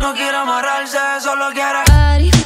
No quiere amarrarse, solo quiere.